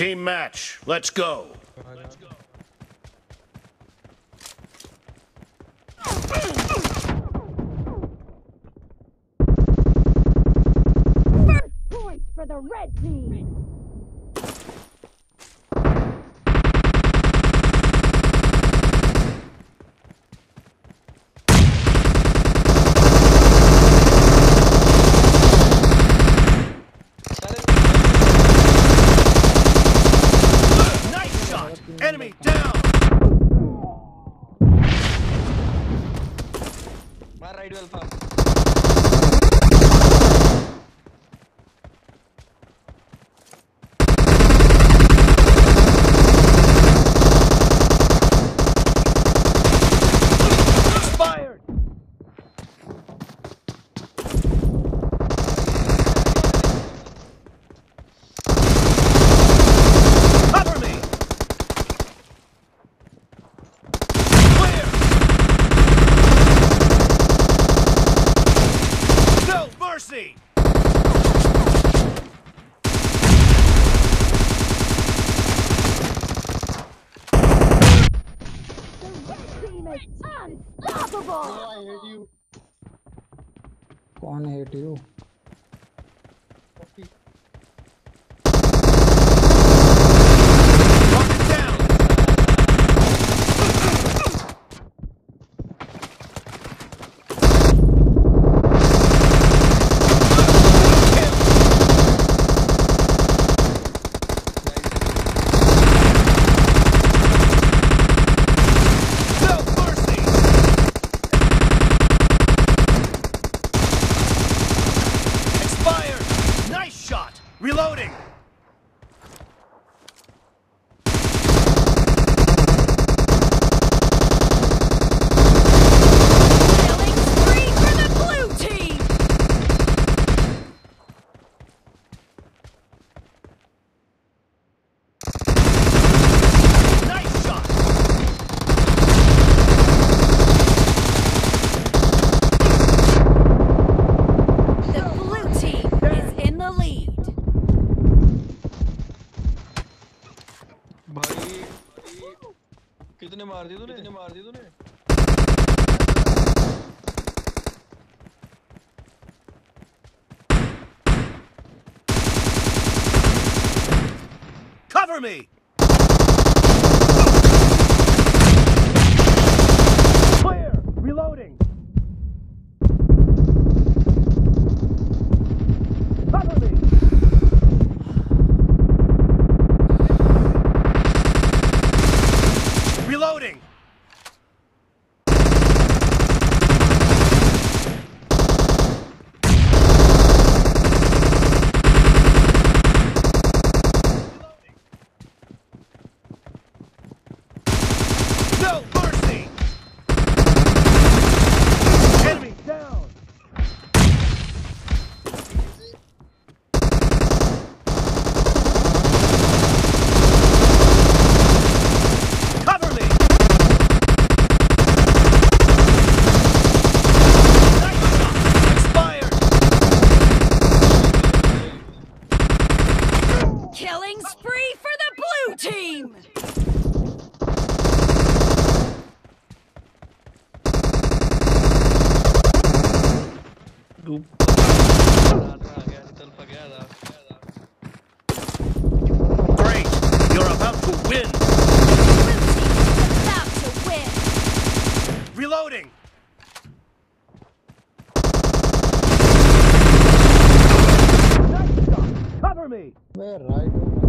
Team match. Let's go. First point for the red team. Enemy down! My right will pump. Oh, I hate you. Who hate you. भाई कितने मार दिए तूने कितने मार दिए तूने Cover me. Killing spree for the blue team! Oop. Great! You're about to win! मैं राइट